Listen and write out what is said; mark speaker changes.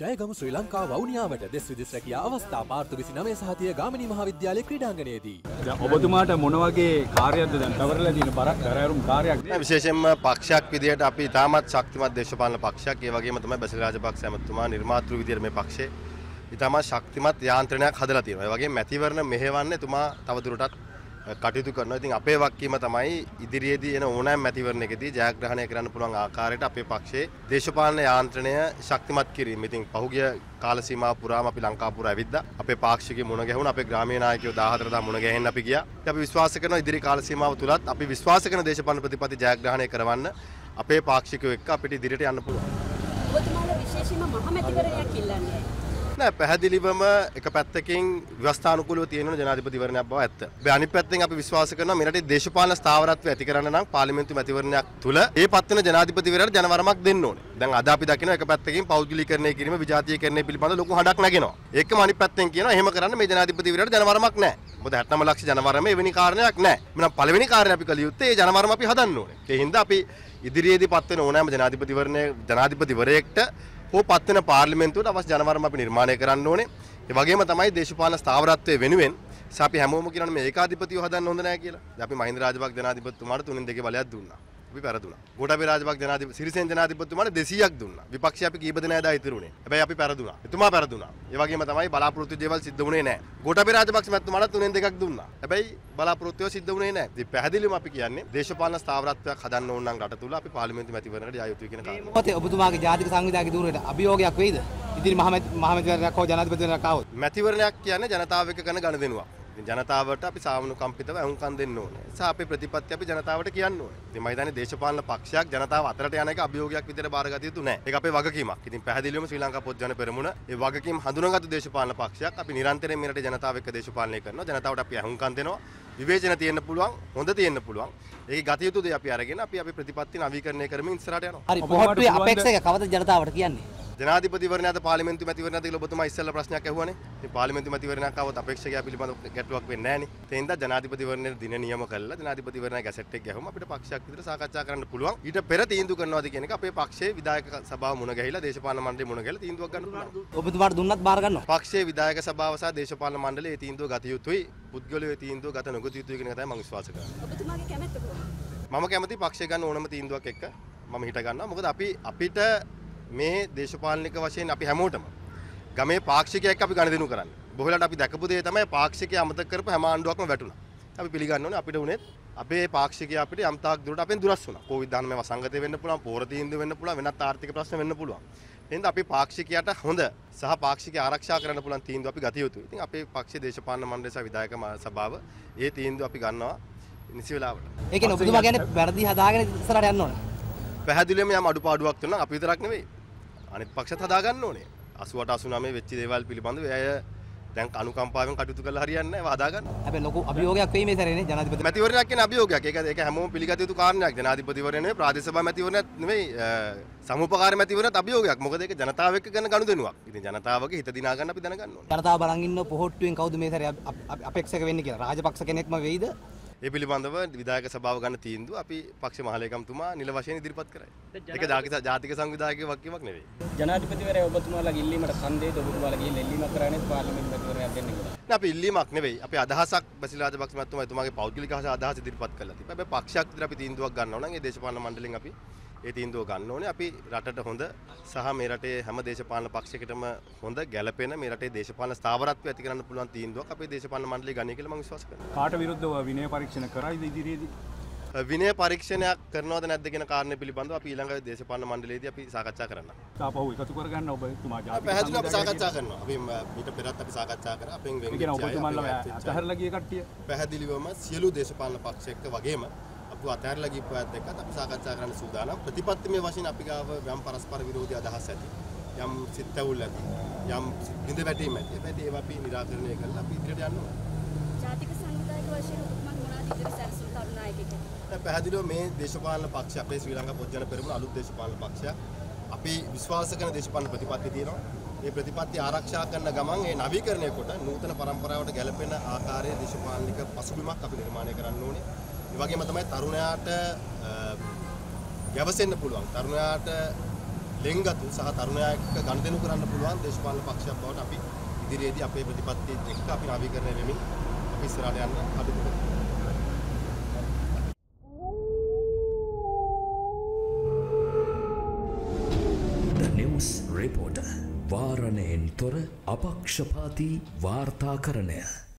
Speaker 1: ජයගමු ශ්‍රී ලංකා වවනියාවට දෙස් විදිස් රැකිය අවස්ථා පාර්තු විසි නමේ සහතිය ගාමිණී මහාවිද්‍යාලය ක්‍රඩාංගනයේදී.
Speaker 2: දැන් ඔබතුමාට මොන වගේ කාර්යයක්ද දැන් තවරලා තියෙන බරක් දරෑරුම් කාර්යයක්
Speaker 3: විශේෂයෙන්ම පක්ෂයක් විදිහට අපි ඉතාමත් ශක්තිමත් දේශපාලන පක්ෂයක් ඒ වගේම තමයි බැසිල් රාජපක්ෂ ඇමතුමා නිර්මාතෘ විදිහට මේ පක්ෂේ ඉතාමත් ශක්තිමත් යාන්ත්‍රණයක් හදලා තියෙනවා. ඒ වගේම මැතිවරණ මෙහෙවන්න එතුමා තවදුරටත් කටයුතු කරනවා. ඉතින් අපේ වක්කීම තමයි ඉදිරියේදී එන ඕනෑම මැතිවරණයකදී ජයග්‍රහණය කරන්න පුළුවන් ආකාරයට අපේ පක්ෂයේ දේශපාලන යාන්ත්‍රණය ශක්තිමත් කිරීම. ඉතින් පහුගිය කාල සීමාව පුරාම අපි ලංකාපුර ඇවිද්දා. අපේ පාක්ෂිකයෝ මුණ ගැහුණා. අපේ ග්‍රාමීය නායකයෝ 14 දා මුණ ගැහෙන්න අපි ගියා. අපි විශ්වාස කරනවා ඉදිරි කාල සීමාව තුලත් අපි විශ්වාස කරන දේශපාලන ප්‍රතිපත්ති ජයග්‍රහණය කරවන්න අපේ පාක්ෂිකයෝ එක්ක අපිට ඉදිරියට යන්න පුළුවන්.
Speaker 4: ඔබතුමාලා විශේෂයෙන්ම මහමැතිවරණයක් ඉල්ලන්නේ.
Speaker 3: නෑ පැහැදිලිවම එක පැත්තකින් ව්‍යවස්ථානුකූලව තියෙන ජනාධිපතිවරණයක් බව ඇත්ත. හැබැයි අනිත් පැත්තෙන් අපි විශ්වාස කරනවා මෙරටේ දේශපාලන ස්ථාවරත්වය ඇති කරන්න නම් පාර්ලිමේන්තු මැතිවරණයක් තුල ඒ පත් වෙන ජනාධිපතිවරයාට ජනවරමක් දෙන්න ඕනේ. දැන් අද අපි දකිනවා එක පැත්තකින් පෞද්ගලීකරණය කිරීම විජාතීයකරණය පිළිබඳ ලොකු හඩක් නැගෙනවා. ඒකම අනිත් පැත්තෙන් කියනවා එහෙම කරන්න මේ ජනාධිපතිවරයාට ජනවරමක් නැහැ. මොකද 69 ලක්ෂ ජනවරම එවැනි කාරණයක් නැහැ. මනම් පළවෙනි කාරණය අපි කළ යුත්තේ ඒ ජනවරම අපි හදන්න ඕනේ. ඒ හින්දා අපි ඉදිරියේදී පත් වෙන ඕනෑම ජනාධිපතිවරණය ජනාධිපතිවරයෙක්ට හෝ පත් වෙන පාර්ලිමේන්තුවට අවශ්‍ය ජනවරම අපි නිර්මාණය කරන්න ඕනේ. ඒ වගේම තමයි දේශපාලන ස්ථාවරත්වයේ වෙනුවෙන් අපි හැමෝම කියනනේ මේ ඒකාධිපතියව හදන්න හොඳ නැහැ කියලා. දැන් අපි මහින්ද රාජපක්ෂ ජනාධිපතිතුමාට තුනෙන් දෙකේ බලයක් දුන්නා. අපි පෙරදුනා. ගෝඨාභය රාජපක්ෂ ජනාධිපති සිරිසේන ජනාධිපතිතුමාට 200ක් දුන්නා. විපක්ෂය අපි කීප දෙනා දා ඉතුරුනේ. හැබැයි අපි පෙරදුනා. එතුමා පෙරදුනා. ඒ වගේම තමයි බලාපොරොත්තු දේවල් සිද්ධ වුණේ නැහැ. ගෝඨාභය රාජපක්ෂ මැතිතුමාට තුනෙන් දෙකක් දුන්නා. හැබැයි බලාපොරොත්තුව සිද්ධ වුණේ නැහැ. ඉතින් පැහැදිලිවම අපි කියන්නේ දේශපාලන ස්ථාවරත්වයක් හදන්න ඕන නම් රට තුල අපි පාර්ලිමේන්තු මැතිවරණයට යා යුතුයි කියන කාරණා.
Speaker 5: මොකද ඔබතුමාගේ ජාතික සංවිධායක ධූරයට අභියෝගයක් වෙයිද? ඉදිරි මහමැතිවරණයක් හෝ ජනාධිපතිවරණයක් ආවොත්.
Speaker 3: මැතිවරණයක් කියන්නේ ජනතාව එක්ක කරන ගනුදෙනුවක්. ඉතින් ජනතාවට අපි සාමනුකම්පිතව අහුම්කම් දෙන්න ඕනේ. ඒ අපේ ප්‍රතිපත්ති අපි ජනතාවට කියන්න ඕනේ. ඉතින් මම හිතන්නේ දේශපාලන පක්ෂයක් ජනතාව අතරට යන එක අභියෝගයක් විදිහට බාරගත යුතු නැහැ. ඒක අපේ වගකීමක්. ඉතින් පැහැදිලිවම ශ්‍රී ලංකා පොත් ජන පෙරමුණ ඒ වගකීම් හඳුනාගත්තු දේශපාලන පක්ෂයක්. අපි නිරන්තරයෙන් මේ රටේ ජනතාව එක්ක දේශපාලනය කරනවා. ජනතාවට අපි අහුම්කම් දෙනවා. විවේචන තියෙන්න පුළුවන්, හොඳ තියෙන්න පුළුවන්. ඒකේ ගත යුතු දේ අපි අරගෙන අපි අපේ ප්‍රතිපත්ති නවීකරණය කරමින් ඉස්සරහට යනවා.
Speaker 5: හරි පොහොට්ටුවේ අපේක්ෂක කවද ජනතාවට කියන්නේ?
Speaker 3: ජනාධිපතිවරණයද පාර්ලිමේන්තු මැතිවරණයද කියලා ඔබතුමා ඉස්සෙල්ලා ප්‍රශ්නයක් අහුවානේ. ඉතින් පාර්ලිමේන්තු මැතිවරණයක් ආවොත් අපේක්ෂකයා පිළිබඳ ගැටලුවක් වෙන්නේ නැහනේ. ඒ හින්දා ජනාධිපතිවරණයේ දින නියම කළා ජනාධිපතිවරණයේ ගැසට් එක ගැහුවම අපිට පක්ෂයක් විතර සාකච්ඡා කරන්න පුළුවන්. ඊට පෙර තීන්දුව කරනවාද කියන එක අපේ පක්ෂයේ විධායක සභාව මුණ ගැහිලා දේශපාලන මණ්ඩලය මුණ ගැහිලා තීන්දුවක් ගන්න පුළුවන්.
Speaker 5: ඔබතුමාට දුන්නත් බාර ගන්නවා.
Speaker 3: පක්ෂයේ විධායක සභාව සහ දේශපාලන මණ්ඩලයේ තීන්දුව ගත යුතුයි. පුද්ගලයෝ තීන්දුව ගත නොගත යුතුයි කියන එක තමයි මම විශ්වාස කරන්නේ.
Speaker 4: ඔබතුමාගේ කැමැත්ත කොහොමද?
Speaker 3: මම කැමති පක්ෂය ගන්න ඕනම තීන්දුවක් එක්ක මම හිට ගන්නවා. මොකද අපි අපිට මේ දේශපාලනික වශයෙන් අපි හැමෝටම ගමේ පාක්ෂිකයෙක් අපි ගණදෙනු කරන්නේ. බොහෝලට අපි දැකපු දේ තමයි පාක්ෂිකය අමතක කරපු හැම ආණ්ඩුවක්ම වැටුණා. අපි පිළිගන්න ඕනේ අපිට උනේත් අපේ පාක්ෂිකය අපිට යම් තාක් දුරට අපෙන් දුරස් වුණා. කොවිඩ් 19 වසංගතය වෙන්න පුළුවන්, පෝර තීන්දුව වෙන්න පුළුවන්, වෙනත් ආර්ථික ප්‍රශ්න වෙන්න පුළුවන්. එහෙනම් අපි පාක්ෂිකයට හොඳ සහ පාක්ෂිකය ආරක්ෂා කරන්න පුළුවන් තීන්දුව අපි ගත යුතුයි. ඉතින් අපේ පක්ෂයේ දේශපාලන මණ්ඩලය සහ විධායක සභාව ඒ තීන්දුව අපි ගන්නවා නිසි වෙලාවට.
Speaker 5: ඒ කියන්නේ ඔබතුමා කියන්නේ වැරදි හදාගෙන ඉස්සරහට යන්න ඕනේ.
Speaker 3: පැහැදිලිවම යම් අඩුපාඩුවක් තියෙනවා අපි විතරක් නෙවෙයි. අනිත් පක්ෂත් හදාගන්න ඕනේ. 88 89 වෙච්ච දේවල් පිළිබඳව එය දැන් අනුකම්පාවෙන් කටයුතු කරලා හරියන්නේ නැහැ හදාගන්න.
Speaker 5: හැබැයි ලොකු අභියෝගයක් වෙයි මේ සැරේනේ ජනාධිපති
Speaker 3: මැතිවරණයක් කියන අභියෝගයක්. ඒක ඒක හැමෝම පිළිගත යුතු කාරණයක්. ජනාධිපතිවරණය නෙවෙයි ප්‍රාදේශ සභා මැතිවරණයක් නෙවෙයි සමුපකාර මැතිවරණත් අභියෝගයක්. මොකද ඒක ජනතාව එක්ක කරන ගනුදෙනුවක්. ඉතින් ජනතාවගේ හිත දිනා ගන්න අපි දැනගන්න ඕනේ.
Speaker 5: ජනතාව බලන් ඉන්න පොහොට්ටුවෙන් කවුද මේ සැරේ අපේක්ෂක වෙන්නේ කියලා. රාජපක්ෂ කෙනෙක්ම වෙයිද?
Speaker 3: ඒ පිළිබඳව විධායක සභාව ගන්න තීන්දුව අපි පක්ෂ මහලේකම්තුමා නිල වශයෙන් ඉදිරිපත් කරයි. ඒක ජාතික ජාතික සංවිධායකගේ වගකීමක් නෙවෙයි.
Speaker 6: ජනාධිපතිවරයා ඔබතුමාලාගේ ඉල්ලීමට කන්දේද ඔබතුමාලා ගිහින් ඉල්ලීමක් කරන්නේ පාර්ලිමේන්තු මැතිවරණයක් දෙන්න කියලා.
Speaker 3: නෑ අපි ඉල්ලීමක් නෙවෙයි. අපි අදහසක් බසිල් රාජපක්ෂ මහත්මයා එතුමාගේ පෞද්ගලික අදහස ඉදිරිපත් කළා. තිබ්බ හැබැයි පක්ෂයක් විතර අපි තීන්දුවක් ගන්නවා නම් ඒ දේශපාලන මණ්ඩලෙන් අපි ඒ තීන්දුව ගන්න ඕනේ. අපි රටට හොඳ සහ මේ රටේ හැම දේශපාලන පක්ෂයකටම හොඳ ගැළපෙන මේ රටේ දේශපාලන ස්ථාවරත්වය ඇති කරන්න පුළුවන් තීන්දුවක් අපේ දේශපාලන මණ්ඩලය ගන්නේ කියලා මම විශ්වාස කරනවා.
Speaker 2: කාට විරුද්ධව විනය පරීක්ෂණ කරයිද ඉදිරියේදී?
Speaker 3: විනය පරීක්ෂණයක් කරනවද නැද්ද කියන කාරණේ පිළිබඳව අපි ඊළඟ දේශපාලන මණ්ඩලයේදී අපි සාකච්ඡා කරනවා.
Speaker 2: තාපහුව එකතු කරගන්න ඔබතුමා ජාතික
Speaker 3: පැහැදිලිව අපි සාකච්ඡා කරනවා. අපි ඊට පෙරත් අපි සාකච්ඡා කරා. අපෙන් වෙන්
Speaker 2: කියන ඔබතුමාලා අතහැරලා ගිය කට්ටිය
Speaker 3: පැහැදිලිවම සියලු දේශපාලන පක්ෂ එක්ක වගේම ආපු අතහැරලා ගිහපු අයත් එක්කත් අපි සාකච්ඡා කරන්න සූදානම්. ප්‍රතිපත්තිමය වශයෙන් අපි ගාව යම් පරස්පර විරෝධී අදහස් ඇති. යම් සිත්තැවුල් ඇති. යම් බිඳ වැටීම් ඇති. හැබැයි ඒවා අපි निराකරණය කරලා අපි ඉදිරියට යන්න ඕනේ.
Speaker 4: ජාතික සංවිධායක වශයෙන් ඔබතුමා මොනවාද ඉදිරි සැලසුම් තරුණ නායකයෙක්?
Speaker 3: පැහැදිලිව මේ දේශපාලන පක්ෂය අපේ ශ්‍රී ලංකා පොත්ජන පෙරමුණ අලුත් දේශපාලන පක්ෂයක්. අපි විශ්වාස කරන දේශපාලන ප්‍රතිපත්ති තියෙනවා. මේ ප්‍රතිපත්ති ආරක්ෂා කරන ගමන් ඒ නවීකරණය කොට නූතන પરම්පරාවට ගැලපෙන ආකාරයේ දේශපාලනික පසුබිමක් අපි නිර්මාණය කරන්න ඕනේ. ඒ වගේම තමයි තරුණයාට ගැවසෙන්න පුළුවන්. තරුණයාට ලෙන්ගතු සහ තරුණයා එක්ක ගනුදෙනු කරන්න පුළුවන් දේශපාලන පක්ෂයක් බවට අපි ඉදිරියේදී අපේ ප්‍රතිපත්තියත් එක්ක අපි නවීකරණය වෙමින් අපි ඉස්සරහට යන්න කටයුතු කරමු.
Speaker 7: The News Reporter වාරණයෙන් තොර අපක්ෂපාති වාර්තාකරණය